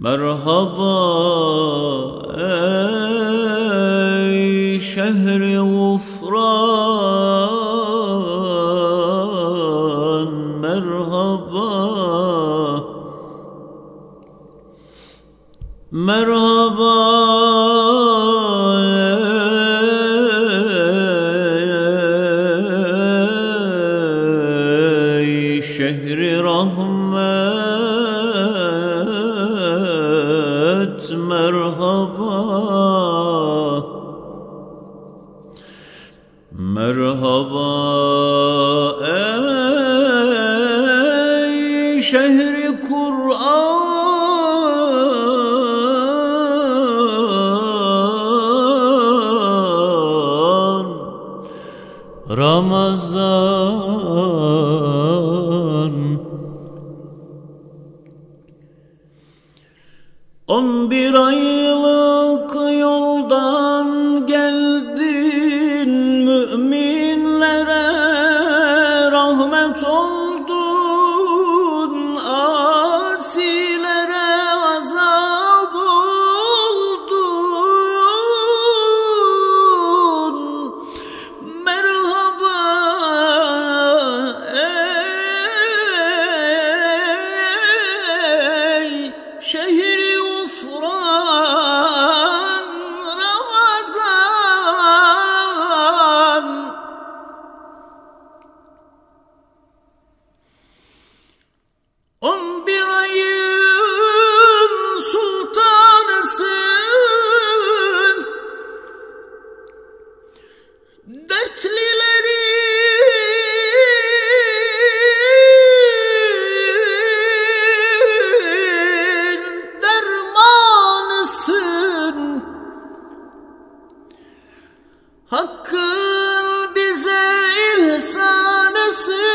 Merhaba ey şehri gufran Merhaba Merhaba merhaba ey şehri Kur'an. Ramazan. On bir aylık Hakkın bize ihsanısın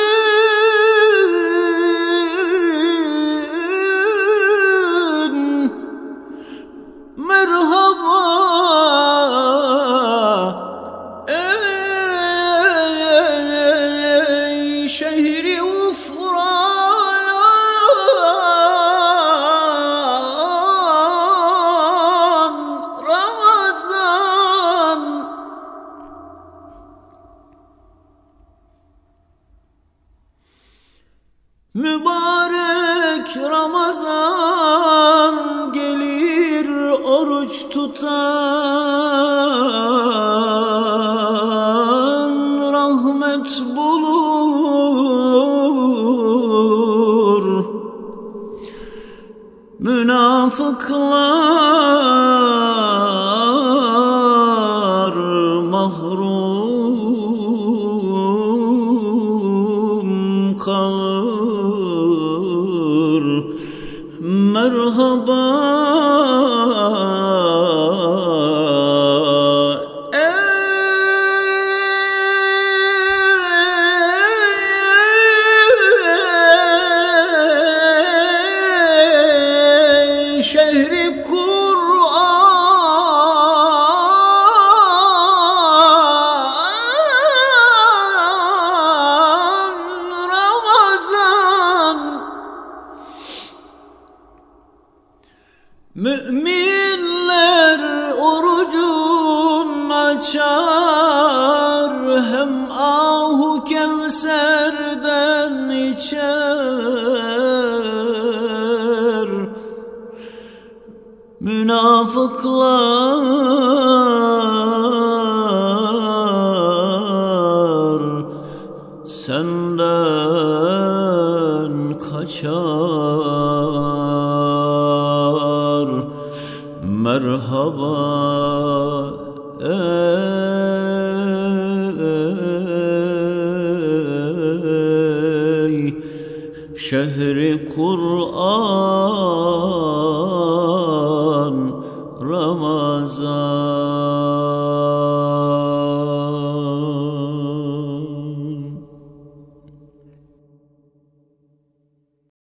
Mübarek Ramazan gelir oruç tutan rahmet bulur. Münafıklar Merhaba Müminler orucun açar hem ahu kevserden içer. Münafıklar Merhaba. Ey şehri Kur'an Ramazan.